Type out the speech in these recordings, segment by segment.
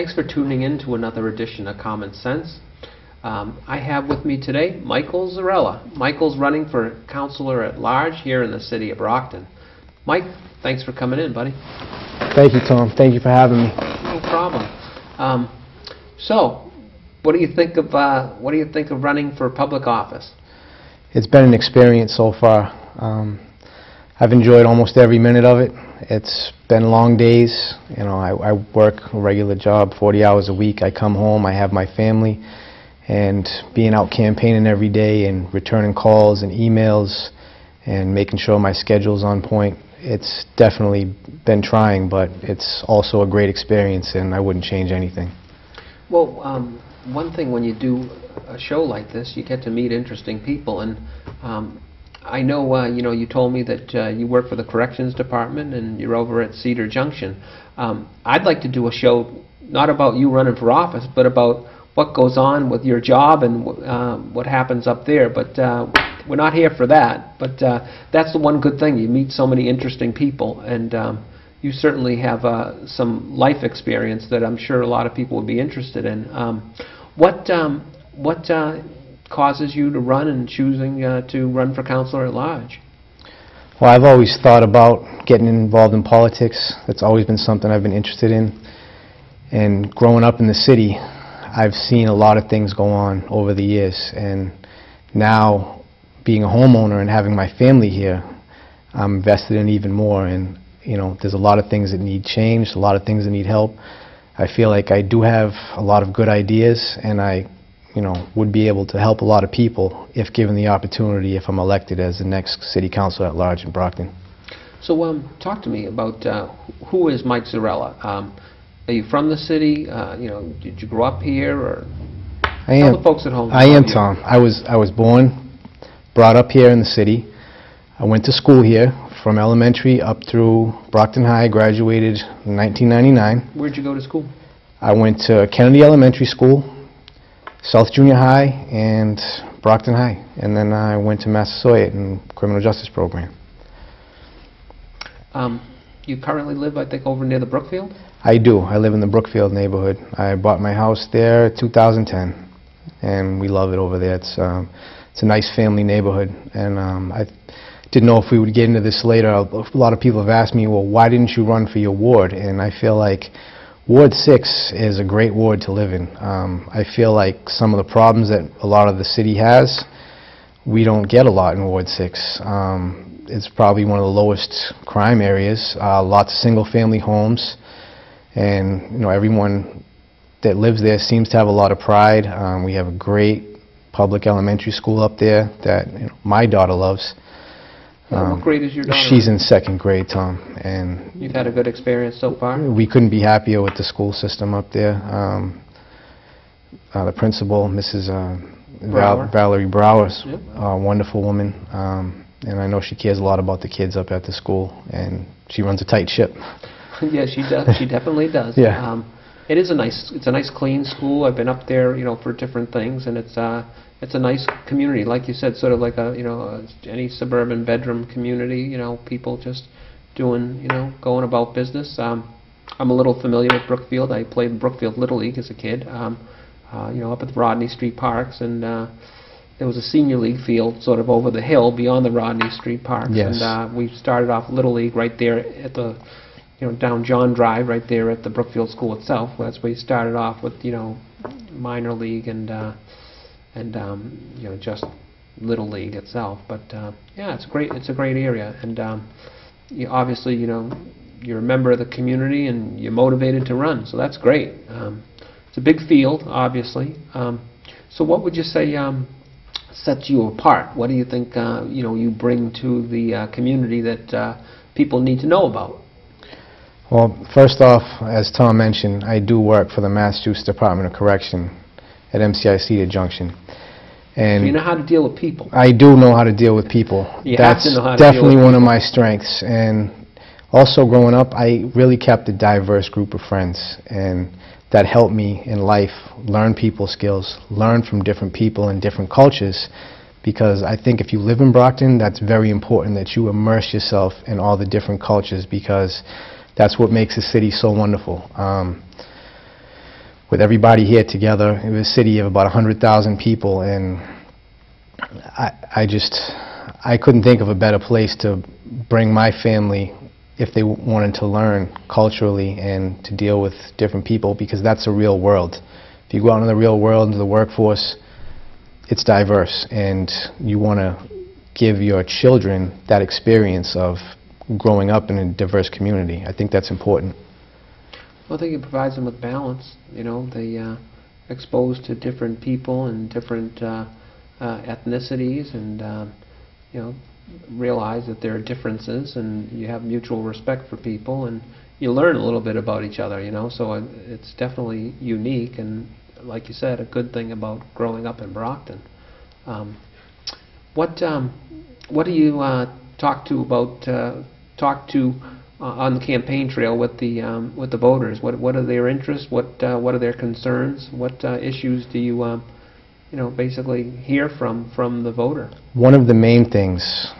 Thanks for tuning in to another edition of Common Sense. Um, I have with me today Michael Zarrella. Michael's running for councilor at large here in the city of Brockton. Mike, thanks for coming in, buddy. Thank you, Tom. Thank you for having me. No problem. Um, so, what do you think of uh, what do you think of running for public office? It's been an experience so far. Um, I've enjoyed almost every minute of it. It's been long days. You know, I, I work a regular job, 40 hours a week. I come home, I have my family, and being out campaigning every day and returning calls and emails and making sure my schedule's on point. It's definitely been trying, but it's also a great experience, and I wouldn't change anything. Well, um, one thing when you do a show like this, you get to meet interesting people, and um, I know uh, you know you told me that uh, you work for the corrections department and you're over at Cedar Junction. Um, I'd like to do a show not about you running for office, but about what goes on with your job and uh, what happens up there. But uh, we're not here for that. But uh, that's the one good thing. You meet so many interesting people, and um, you certainly have uh, some life experience that I'm sure a lot of people would be interested in. Um, what um, what causes you to run and choosing uh, to run for councilor at large? Well, I've always thought about getting involved in politics. That's always been something I've been interested in. And growing up in the city, I've seen a lot of things go on over the years. And now, being a homeowner and having my family here, I'm invested in even more. And, you know, there's a lot of things that need change, a lot of things that need help. I feel like I do have a lot of good ideas, and I you know, would be able to help a lot of people if given the opportunity if I'm elected as the next city council at large in Brockton. So um, talk to me about uh, who is Mike Zarrella? Um, are you from the city? Uh, you know, did you grow up here or I tell am, the folks at home? I am you. Tom. I was, I was born, brought up here in the city. I went to school here from elementary up through Brockton High, graduated in 1999. Where'd you go to school? I went to Kennedy Elementary School, South Junior High, and Brockton High. And then I went to Massasoit in criminal justice program. Um, you currently live, I think, over near the Brookfield? I do. I live in the Brookfield neighborhood. I bought my house there 2010, and we love it over there. It's um, it's a nice family neighborhood, and um, I didn't know if we would get into this later. A lot of people have asked me, well, why didn't you run for your ward? And I feel like Ward 6 is a great ward to live in. Um, I feel like some of the problems that a lot of the city has, we don't get a lot in Ward 6. Um, it's probably one of the lowest crime areas, uh, lots of single-family homes, and you know everyone that lives there seems to have a lot of pride. Um, we have a great public elementary school up there that you know, my daughter loves. Uh, what grade is your daughter? Um, She's in second grade, Tom, and You've had a good experience so far? we couldn't be happier with the school system up there. Um, uh, the principal, Mrs. Uh, Val- Valerie Brower, is Yep. a wonderful woman, um, and I know she cares a lot about the kids up at the school, and she runs a tight ship. yeah, she does. She definitely does. Yeah. Um, it is a nice. It's a nice, clean school. I've been up there, you know, for different things, and it's uh, it's a nice community, like you said, sort of like a, you know, a, any suburban bedroom community. You know, people just doing, you know, going about business. Um, I'm a little familiar with Brookfield. I played Brookfield Little League as a kid. Um, uh, you know, up at the Rodney Street Parks, and uh, there was a senior league field sort of over the hill beyond the Rodney Street Parks. Yes. And uh, we started off Little League right there at the you know, down John Drive, right there at the Brookfield School itself. That's where we started off with, you know, minor league and uh, and um, you know just little league itself. But uh, yeah, it's great. It's a great area, and um, you obviously, you know, you're a member of the community and you're motivated to run. So that's great. Um, it's a big field, obviously. Um, so what would you say um, sets you apart? What do you think uh, you know you bring to the uh, community that uh, people need to know about? Well, first off, as Tom mentioned, I do work for the Massachusetts Department of Correction at MCI Cedar Junction. So And you know how to deal with people. I do know how to deal with people. You have That's to know how to deal definitely with one of my strengths. And also growing up, I really kept a diverse group of friends, and that helped me in life learn people skills, learn from different people and different cultures. Because I think if you live in Brockton, that's very important that you immerse yourself in all the different cultures because that's what makes the city so wonderful. Um, with everybody here together, it was a city of about 100,000 people, and I, I just, I couldn't think of a better place to bring my family if they wanted to learn culturally and to deal with different people, because that's a real world. If you go out in the real world, into the workforce, it's diverse, and you want to give your children that experience of growing up in a diverse community. I think that's important. Well, I think it provides them with balance, you know, they uh, exposed to different people and different uh, uh, ethnicities and, uh, you know, realize that there are differences and you have mutual respect for people and you learn a little bit about each other, you know, so it's definitely unique and, like you said, a good thing about growing up in Brockton. Um, What, um, what do you uh, talk to about, uh, talk to uh, on the campaign trail with the, um, with the voters? What, what are their interests? What, uh, what are their concerns? What uh, issues do you, um, you know, basically hear from, from the voter? One of the main things,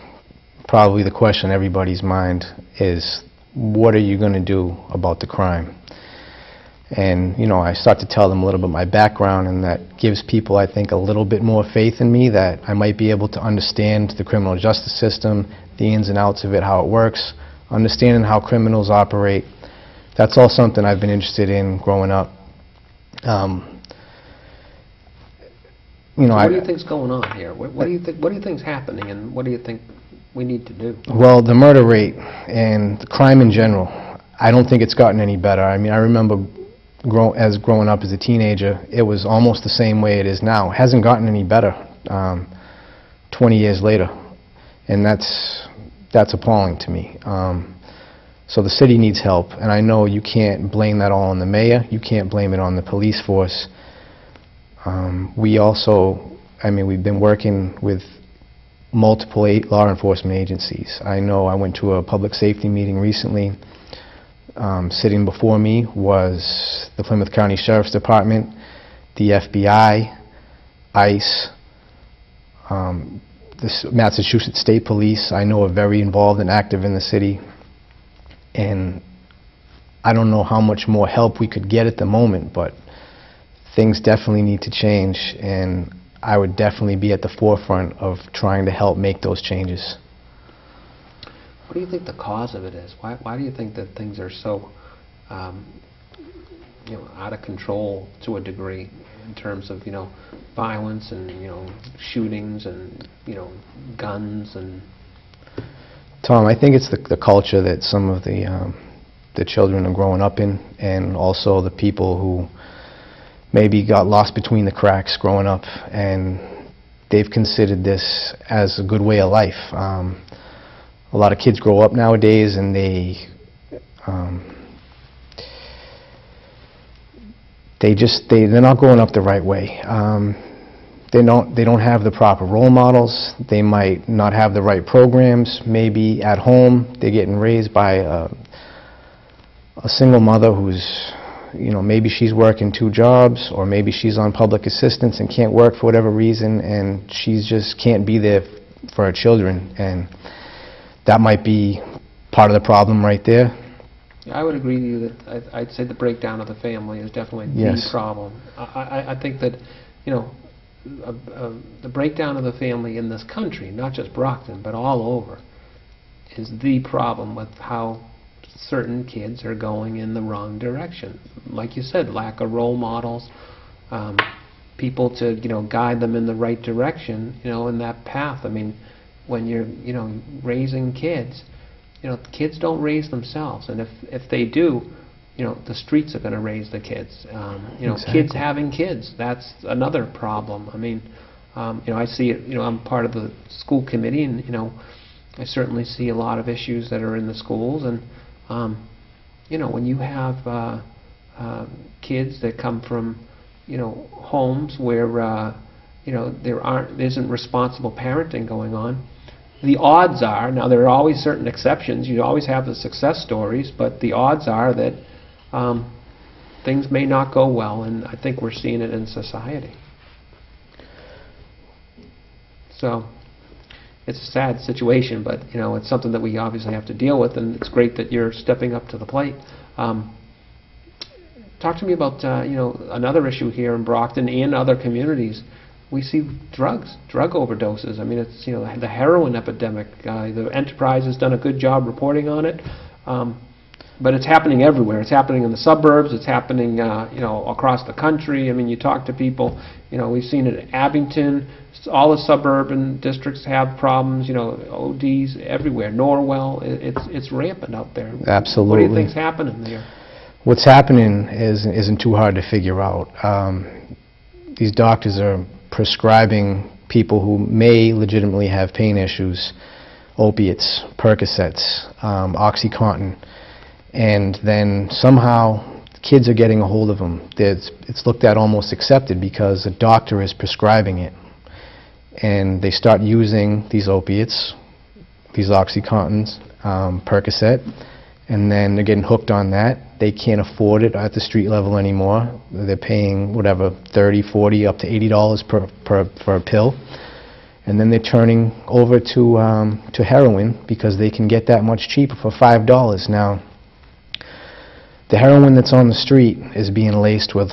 probably the question on everybody's mind, is what are you going to do about the crime? And, you know, I start to tell them a little bit my background, and that gives people, I think, a little bit more faith in me that I might be able to understand the criminal justice system, the ins and outs of it, how it works, understanding how criminals operate. That's all something I've been interested in growing up. Um, you know, What I, do you think's going on here? What, what do you think, what do you think's happening and what do you think we need to do? Well, the murder rate and the crime in general, I don't think it's gotten any better. I mean, I remember grow, as growing up as a teenager, it was almost the same way it is now. It hasn't gotten any better um, 20 years later, and that's that's appalling to me. Um, so the city needs help, and I know you can't blame that all on the mayor. You can't blame it on the police force. Um, we also, I mean, we've been working with multiple law enforcement agencies. I know I went to a public safety meeting recently. Um, Sitting before me was the Plymouth County Sheriff's Department, the FBI, ICE, um, the Massachusetts State Police, I know are very involved and active in the city. And I don't know how much more help we could get at the moment, but things definitely need to change, and I would definitely be at the forefront of trying to help make those changes. What do you think the cause of it is? Why, why do you think that things are so, um, you know, out of control to a degree in terms of, you know, violence and, you know, shootings and, you know, guns and, Tom, I think it's the, the culture that some of the, um, the children are growing up in, and also the people who maybe got lost between the cracks growing up, and they've considered this as a good way of life. Um, a lot of kids grow up nowadays, and they um, they just they they're not growing up the right way. Um, they don't they don't have the proper role models. They might not have the right programs. Maybe at home they're getting raised by a, a single mother who's you know maybe she's working two jobs or maybe she's on public assistance and can't work for whatever reason and she's just can't be there for her children and that might be part of the problem right there. I would agree with you that I- I'd say the breakdown of the family is definitely the Yes. problem. I- I I think that, you know, uh, uh, the breakdown of the family in this country, not just Brockton, but all over, is the problem with how certain kids are going in the wrong direction. Like you said, lack of role models, um, people to, you know, guide them in the right direction, you know, in that path. I mean, when you're, you know, raising kids, you know, kids don't raise themselves, and if if they do, you know, the streets are going to raise the kids. Um, you know, kids having kids, that's another problem. I mean, um, you know, I see it. You know, I'm part of the school committee, and you know, I certainly see a lot of issues that are in the schools, and um, you know, when you have uh, uh, kids that come from, you know, homes where uh, you know there aren't there isn't responsible parenting going on, the odds are now there are always certain exceptions. You always have the success stories, but the odds are that um, things may not go well, and I think we're seeing it in society. So it's a sad situation, but you know it's something that we obviously have to deal with, and it's great that you're stepping up to the plate. Um, talk to me about, uh, you know, another issue here in Brockton and other communities. We see drugs, drug overdoses. I mean, it's, you know, the heroin epidemic. Uh, The Enterprise has done a good job reporting on it. Um, But it's happening everywhere. It's happening in the suburbs, it's happening, uh, you know, across the country. I mean, you talk to people, you know, we've seen it in Abington, all the suburban districts have problems, you know, ODs everywhere. Norwell, it's it's rampant out there. Absolutely. What do you think's happening there? What's happening is, isn't too hard to figure out. Um, These doctors are prescribing people who may legitimately have pain issues, opiates, Percocets, um, OxyContin, and then somehow kids are getting a hold of them. It's, it's looked at almost accepted because a doctor is prescribing it. And they start using these opiates, these OxyContins, um, Percocet, and then they're getting hooked on that. They can't afford it at the street level anymore. They're paying whatever 30, 40, up to 80 dollars per, per for a pill, and then they're turning over to um, to heroin because they can get that much cheaper for five dollars. Now, the heroin that's on the street is being laced with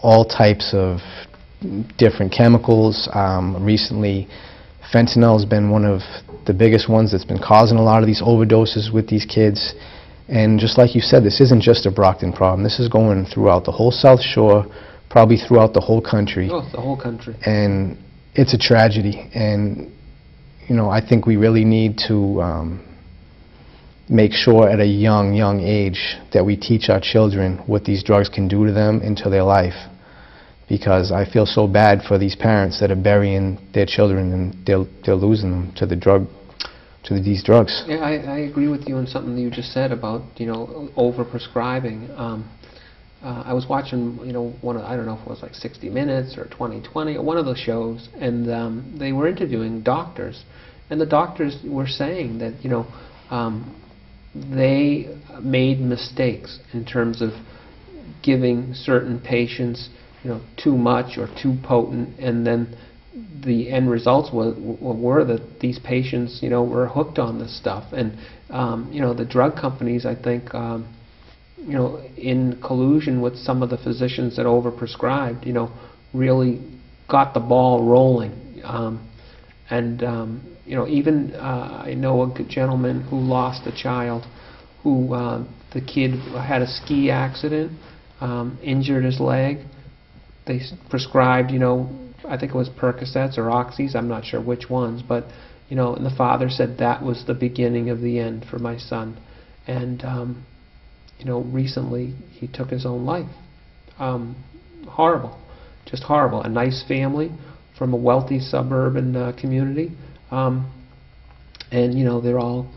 all types of different chemicals. Um, recently, fentanyl has been one of the biggest ones that's been causing a lot of these overdoses with these kids. And just like you said, this isn't just a Brockton problem. This is going throughout the whole South Shore, probably throughout the whole country. Oh, the whole country. And it's a tragedy. And, you know, I think we really need to um, make sure at a young, young age that we teach our children what these drugs can do to them into their life. Because I feel so bad for these parents that are burying their children and they're, they're losing them to the drug, to these drugs. Yeah, I, I agree with you on something that you just said about, you know, overprescribing. Um, uh, I was watching, you know, one of, I don't know if it was like 60 Minutes or 2020 or one of those shows, and um, they were interviewing doctors, and the doctors were saying that, you know, um, they made mistakes in terms of giving certain patients, you know, too much or too potent, and then the end results was, were that these patients, you know, were hooked on this stuff. And, um, you know, the drug companies, I think, um, you know, in collusion with some of the physicians that overprescribed, you know, really got the ball rolling. Um, and, um, you know, even uh, I know a gentleman who lost a child who uh, the kid had a ski accident, um, injured his leg. They prescribed, you know, I think it was Percocets or Oxys, I'm not sure which ones, but, you know, and the father said that was the beginning of the end for my son. And, um, you know, recently he took his own life. Um, horrible, just horrible. A nice family from a wealthy suburban uh, community, um, and you know they're all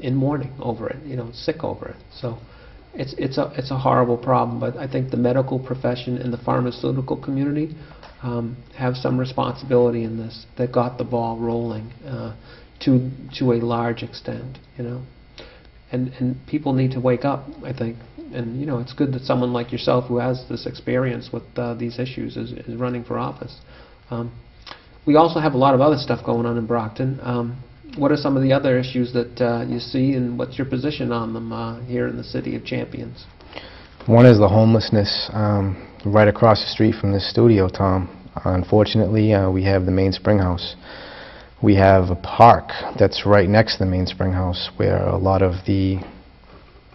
in mourning over it. You know, sick over it. So it's it's a it's a horrible problem. But I think the medical profession and the pharmaceutical community um, have some responsibility in this. That got the ball rolling uh, to to a large extent. You know and and people need to wake up. I think, and you know, it's good that someone like yourself, who has this experience with uh, these issues, is, is running for office. Um, we also have a lot of other stuff going on in Brockton. Um, what are some of the other issues that uh, you see, and what's your position on them uh, here in the city of Champions? One is the homelessness um, right across the street from this studio, Tom. Unfortunately, uh, we have the main spring house. We have a park that's right next to the main spring house where a lot of the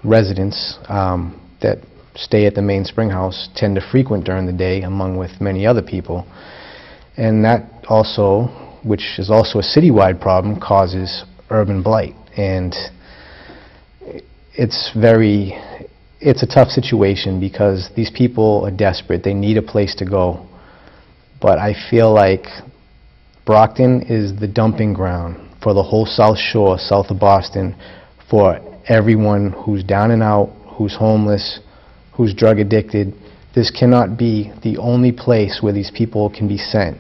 residents um, that stay at the main spring house tend to frequent during the day among with many other people. And that also, which is also a citywide problem, causes urban blight. And it's very, it's a tough situation because these people are desperate. They need a place to go. But I feel like Brockton is the dumping ground for the whole South Shore, south of Boston, for everyone who's down and out, who's homeless, who's drug addicted. This cannot be the only place where these people can be sent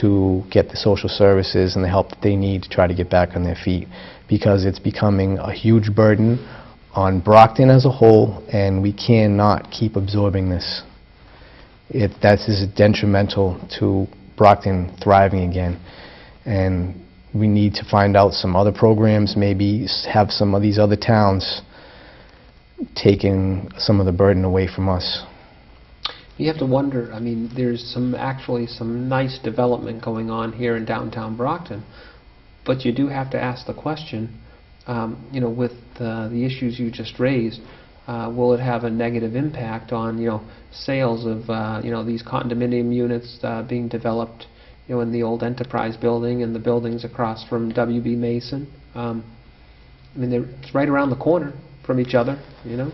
to get the social services and the help that they need to try to get back on their feet because it's becoming a huge burden on Brockton as a whole and we cannot keep absorbing this. It, that is detrimental to Brockton thriving again. And we need to find out some other programs, maybe have some of these other towns taking some of the burden away from us. You have to wonder, I mean, there's some, actually some nice development going on here in downtown Brockton, but you do have to ask the question, um, you know, with uh, the issues you just raised, uh, will it have a negative impact on, you know, sales of, uh, you know, these condominium units uh, being developed, you know, in the old Enterprise building and the buildings across from WB Mason? Um, I mean, they're, it's right around the corner from each other, you know?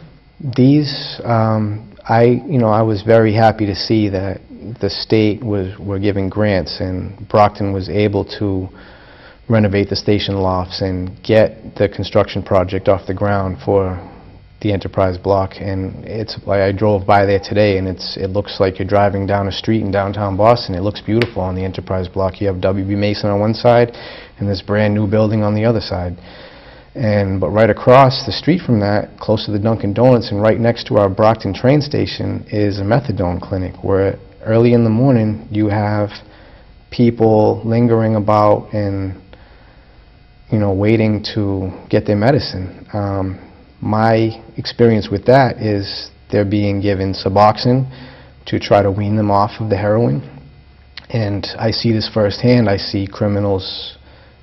These, um, I, you know, I was very happy to see that the state was, were giving grants and Brockton was able to renovate the station lofts and get the construction project off the ground for the Enterprise block. And it's, like I drove by there today and it's, it looks like you're driving down a street in downtown Boston. It looks beautiful on the Enterprise block. You have WB Mason on one side and this brand new building on the other side. And, but right across the street from that, close to the Dunkin' Donuts and right next to our Brockton train station is a methadone clinic where early in the morning you have people lingering about and, you know, waiting to get their medicine. Um, my experience with that is they're being given Suboxone to try to wean them off of the heroin. And I see this firsthand. I see criminals,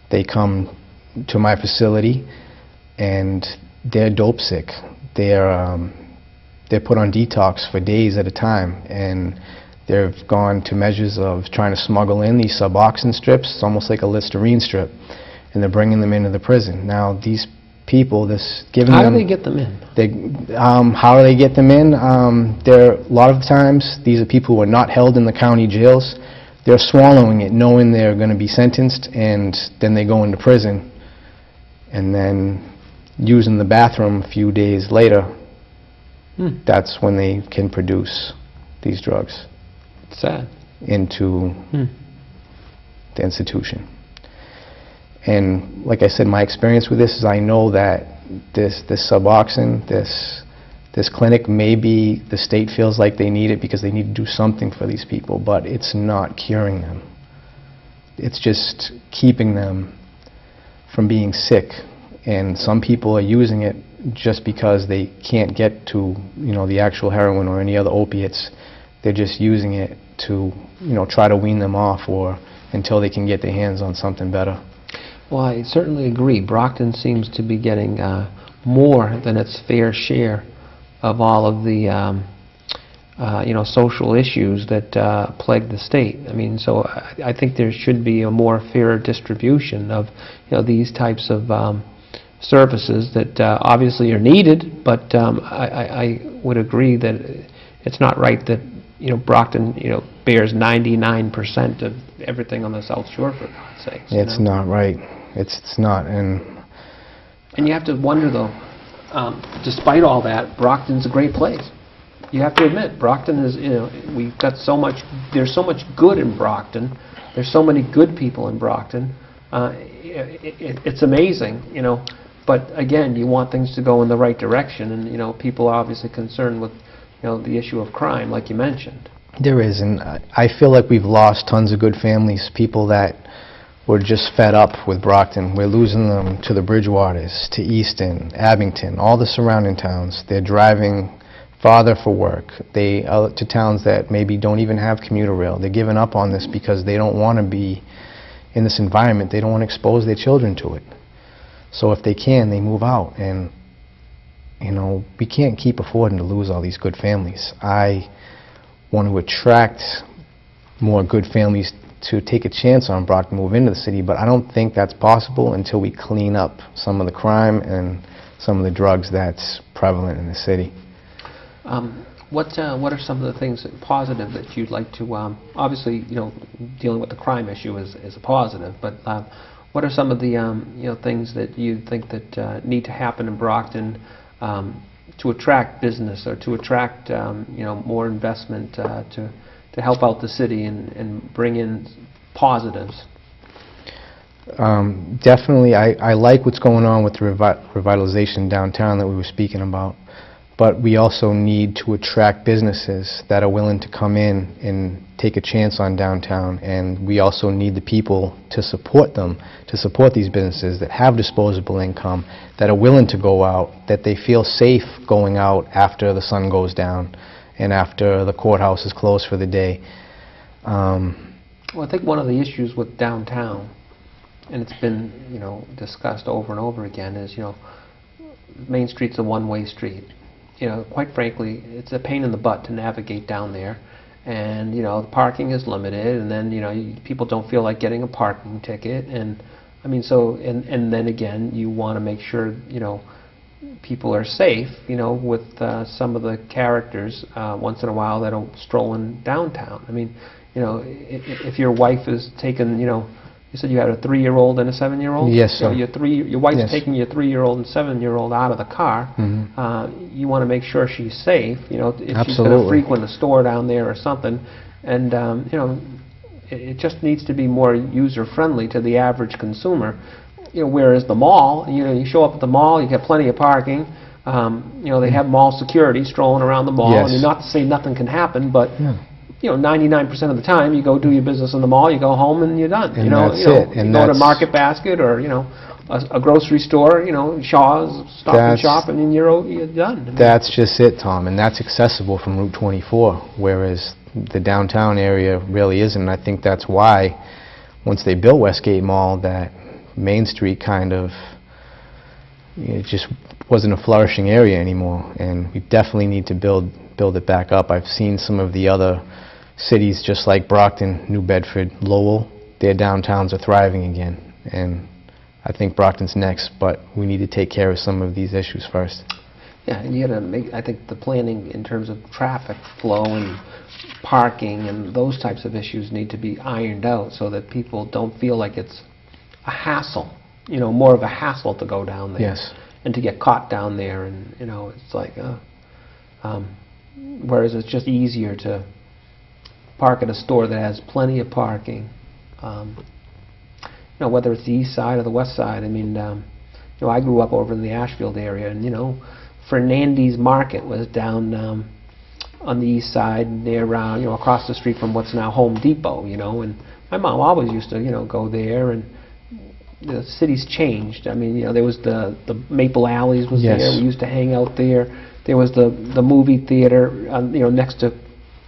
they come to my facility and they're dope sick. They're, um, they're put on detox for days at a time and they've gone to measures of trying to smuggle in these Suboxone strips, it's almost like a Listerine strip, and they're bringing them into the prison. Now these people, this giving How them... do they get them in? They, um, how do they get them in? Um, they're, a lot of times, these are people who are not held in the county jails. They're swallowing it, knowing they're going to be sentenced, and then they go into prison. And then using the bathroom a few days later, Hmm. that's when they can produce these drugs sad. into Hmm. the institution. And like I said, my experience with this is I know that this, this Suboxone, this, this clinic, maybe the state feels like they need it because they need to do something for these people, but it's not curing them. It's just keeping them from being sick. And some people are using it just because they can't get to, you know, the actual heroin or any other opiates. They're just using it to, you know, try to wean them off or until they can get their hands on something better. Well, I certainly agree. Brockton seems to be getting uh, more than its fair share of all of the, um, uh, you know, social issues that uh, plague the state. I mean, so I, I think there should be a more fair distribution of, you know, these types of um, services that uh, obviously are needed, but um, I, I, I would agree that it's not right that, you know, Brockton, you know, bears 99% of everything on the South Shore, for God's sakes. you It's know? not right. It's, it's not. And And you have to wonder, though, um, despite all that, Brockton's a great place. You have to admit, Brockton is, you know, we've got so much, there's so much good in Brockton. There's so many good people in Brockton. Uh, i i it's amazing, you know. But again, you want things to go in the right direction, and you know, people are obviously concerned with, you know, the issue of crime, like you mentioned. there is. And I I feel like we've lost tons of good families, people that were just fed up with Brockton. We're losing them to the Bridgewaters, to Easton, Abington, all the surrounding towns. They're driving farther for work. They uh, to towns that maybe don't even have commuter rail. They're giving up on this because they don't want to be in this environment. They don't want to expose their children to it. So if they can, they move out. And you know, we can't keep affording to lose all these good families. I want to attract more good families to take a chance on Brockton, move into the city, but I don't think that's possible until we clean up some of the crime and some of the drugs that's prevalent in the city. Um, What, uh, what are some of the things that- positive that you'd like to, um, obviously, you know, dealing with the crime issue is is a positive, but uh, what are some of the, um, you know, things that you think that uh, need to happen in Brockton um, to attract business or to attract, um, you know, more investment uh, to to help out the city and and bring in positives? Um, Definitely, I I like what's going on with the revi- revitalization downtown that we were speaking about, but we also need to attract businesses that are willing to come in and take a chance on downtown, and we also need the people to support them, to support these businesses that have disposable income, that are willing to go out, that they feel safe going out after the sun goes down and after the courthouse is closed for the day. Um, Well, I think one of the issues with downtown, and it's been, you know, discussed over and over again, is, you know, Main Street's a one-way street. You know, quite frankly, it's a pain in the butt to navigate down there, and, you know, the parking is limited, and then, you know, you- people don't feel like getting a parking ticket, and, I mean, so, and, and then again, you want to make sure, you know, people are safe, you know, with uh, some of the characters uh, once in a while that are strolling downtown. I mean, you know, i- i- if your wife is taking, you know, you said you had a three-year-old and a seven-year-old? Yes, You know. Your three, your wife's Yes. taking your three-year-old and seven-year-old out of the car. Mhm. Uh, You want to make sure she's safe, you know, if she's going to frequent a store down there or something. And, um, you know, it it just needs to be more user-friendly to the average consumer. You know, whereas the mall, you know, you show up at the mall, you get plenty of parking, um, you know, they have mall security strolling around the mall. Yes. mean, not to say nothing can happen, but, Yeah. You know, 99% of the time, you go do your business in the mall, you go home and you're done. You know, that's you know, it, and you go to Market Basket or, you know, a a grocery store, you know, Shaw's, Stop and Shop, and then you're you're done. I mean, That's just it, Tom, and that's accessible from Route 24, whereas the downtown area really isn't. And I think that's why, once they built Westgate Mall, that Main Street kind of, it just wasn't a flourishing area anymore, and we definitely need to build, build it back up. I've seen some of the other cities, just like Brockton, New Bedford, Lowell, their downtowns are thriving again, and I think Brockton's next, but we need to take care of some of these issues first. Yeah, and you gotta make, I think the planning in terms of traffic flow and parking and those types of issues need to be ironed out so that people don't feel like it's a hassle, you know, more of a hassle to go down there. Yes. And to get caught down there and, you know, it's like, uh, um, whereas it's just easier to park at a store that has plenty of parking. Um, you know, whether it's the east side or the west side, I mean, um, you know, I grew up over in the Ashfield area, and you know, Fernandes Market was down um, on the east side, near, uh, you know, across the street from what's now Home Depot, you know, and my mom always used to, you know, go there, and the city's changed. I mean, you know, there was the the Maple Alleys was Yes. there. We used to hang out there. There was the the movie theater, um, you know, next to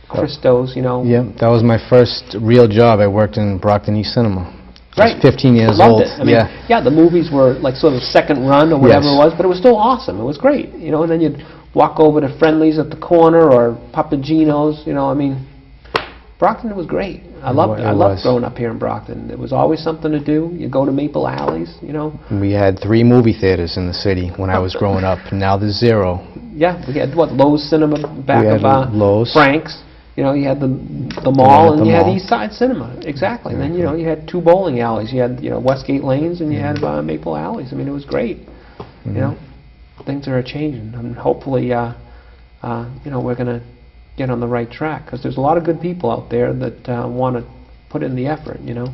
Christo's, you know. Yeah, that was my first real job. I worked in Brockton East Cinema. I was Right. 15 years Loved old. it. I mean, yeah. yeah, the movies were like sort of second run or whatever Yes. it was, but it was still awesome. It was great, you know. And then you'd walk over to Friendlies at the corner or Papa Gino's, you know. I mean, Brockton was great. I loved wa- I loved was. growing up here in Brockton. There was always something to do. You go to Maple Alleys, you know. We had three movie theaters in the city when I was growing up. Now there's zero. Yeah, we had what Loews Cinema back We of uh, Loews. Frank's. You know, you had the the mall and the you had mall. East Side Cinema. Exactly. And then you know you had two bowling alleys. You had you know Westgate Lanes and you had uh, Maple Alleys. I mean, it was great. Mm-hmm. You know, things are changing, and hopefully, uh, uh, you know, we're going to get on the right track because there's a lot of good people out there that uh, want to put in the effort. You know,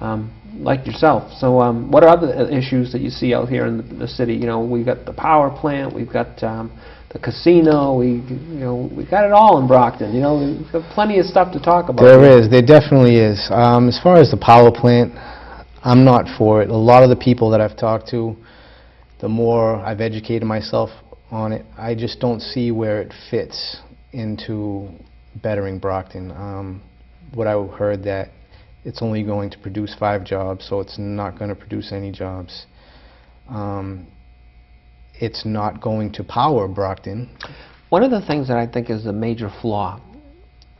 um, like yourself. So, um, what are other issues that you see out here in the, the city? You know, we've got the power plant, we've got um, the casino, we, you know, we got it all in Brockton. You know, we've got plenty of stuff to talk about. There is. There definitely is. Um, as far as the power plant, I'm not for it. A lot of the people that I've talked to, the more I've educated myself on it, I just don't see where it fits into bettering Brockton. Um, what I heard that it's only going to produce five jobs, so it's not going to produce any jobs. Um, it's not going to power Brockton. One of the things that I think is a major flaw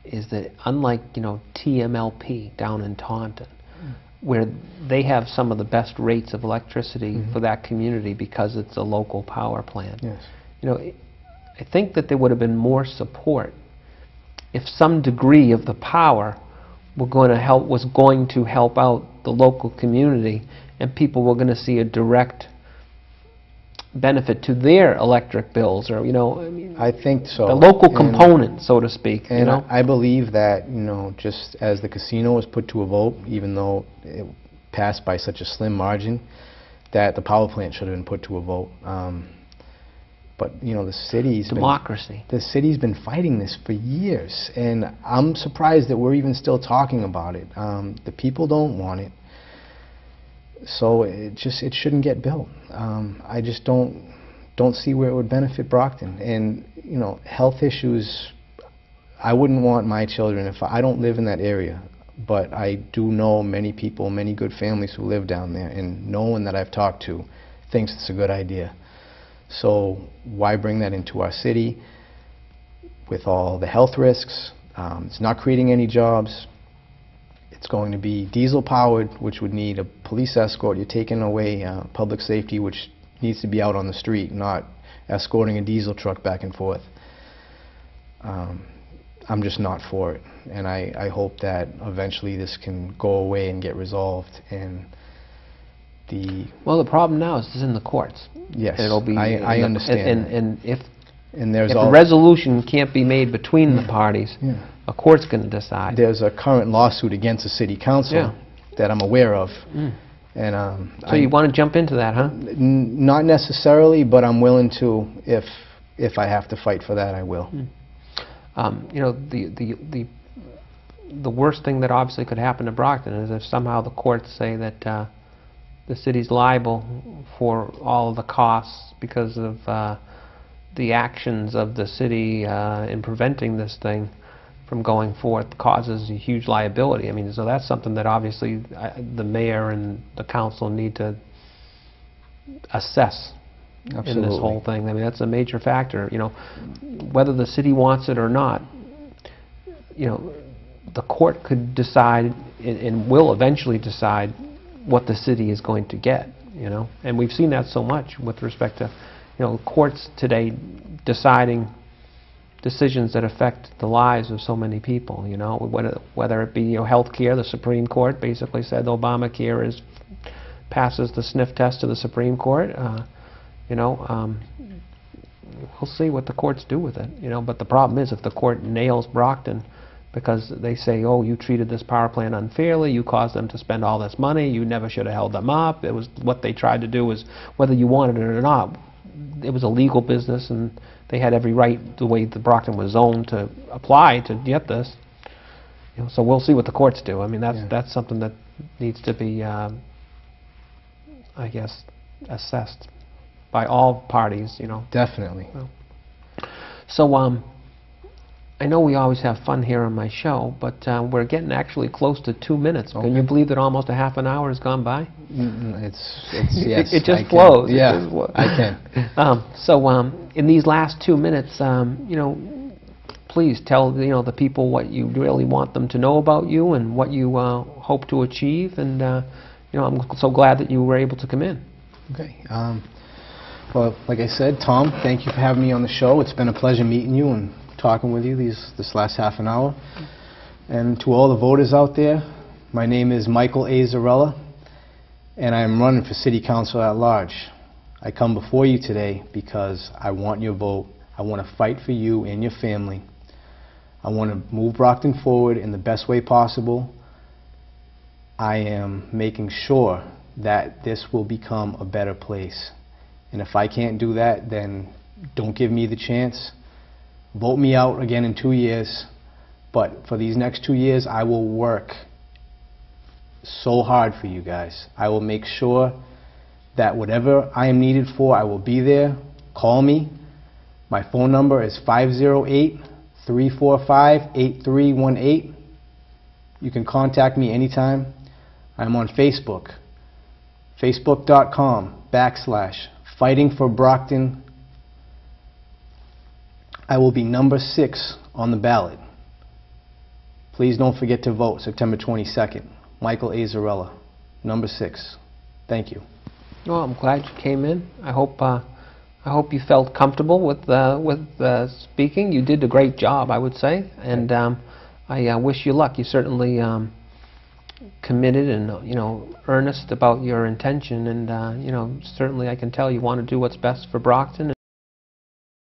is that unlike, you know, TMLP down in Taunton, where they have some of the best rates of electricity mm-hmm. for that community because it's a local power plant. Yes. You know, I I think that there would have been more support if some degree of the power were going to help was going to help out the local community and people were going to see a direct benefit to their electric bills or you know I mean I think so. the local And- component so to speak you And know I I believe that, you know, just as the casino was put to a vote, even though it passed by such a slim margin, that the power plant should have been put to a vote. Um, But, you know, the city's been... Democracy. The city's been fighting this for years, and I'm surprised that we're even still talking about it. Um, the people don't want it, so it just it shouldn't get built. Um, I just don't don't see where it would benefit Brockton. And you know, health issues. I wouldn't want my children if I, I don't live in that area, but I do know many people, many good families who live down there, and no one that I've talked to thinks it's a good idea. So why bring that into our city with all the health risks? Um, it's not creating any jobs. It's going to be diesel powered, which would need a police escort. You're taking away uh, public safety, which needs to be out on the street, not escorting a diesel truck back and forth. Um, I'm just not for it, and I, I hope that eventually this can go away and get resolved. And the Well, the problem now is it's in the courts. yes, And it'll be I, I the- understand. And, that. and if, and there's if a resolution can't be made between the parties, yeah. a court's going to decide. There's a current lawsuit against the city council Yeah. that I'm aware of, Mm. and um, So you want to jump into that, huh? N- Not necessarily, but I'm willing to, if, if I have to fight for that, I will. Um, you know, the, the, the, the worst thing that obviously could happen to Brockton is if somehow the courts say that uh, the city's liable for all of the costs because of uh, the actions of the city uh, in preventing this thing from going forth causes a huge liability. I mean, so that's something that obviously uh, the mayor and the council need to assess in this whole thing. I mean, that's a major factor. You know, whether the city wants it or not, you know, the court could decide and, and will eventually decide what the city is going to get. You know, and we've seen that so much with respect to, you know, courts today deciding decisions that affect the lives of so many people. You know, whether whether it be you know health care, the Supreme Court basically said Obamacare is passes the sniff test to the Supreme Court. Uh, you know, um, we'll see what the courts do with it. You know, but the problem is if the court nails Brockton because they say, oh, you treated this power plant unfairly, you caused them to spend all this money, you never should have held them up. It was what they tried to do was whether you wanted it or not. It was a legal business, and they had every right, the way the Brockton was zoned, to apply to get this. You know, so we'll see what the courts do. I mean, that's Yeah. that's something that needs to be, um, I guess, assessed by all parties. You know. Definitely. So, um, I know we always have fun here on my show, but uh, we're getting actually close to two minutes. Can you believe that almost a half an hour has gone by? Mm, It's, it's, It- yes. it just I can- flows. It Yeah, just flo- I can. Um, so, um, in these last two minutes, um, you know, please tell you know the people what you really want them to know about you and what you uh, hope to achieve. And uh, you know, I'm so glad that you were able to come in. Okay. Um, well, like I said, Tom, thank you for having me on the show. It's been a pleasure meeting you and talking with you these this last half an hour. And to all the voters out there, my name is Michael A. Zarrella, and I am running for City Council at large. I come before you today because I want your vote. I want to fight for you and your family. I want to move Brockton forward in the best way possible. I am making sure that this will become a better place. And if I can't do that, then don't give me the chance. Vote me out again in two years. But for these next two years, I will work so hard for you guys. I will make sure that whatever I am needed for, I will be there. Call me. My phone number is 508 345 8318. You can contact me anytime. I'm on Facebook, facebook.com backslash fighting for Brockton. I will be number six on the ballot. Please don't forget to vote September 22nd. Michael A. Zarrella, number six. Thank you. Well, I'm glad you came in. I hope uh, I hope you felt comfortable with uh, with uh, speaking. You did a great job, I would say, and um, I uh, wish you luck. You certainly um, committed and you know earnest about your intention, and uh, you know certainly I can tell you want to do what's best for Brockton.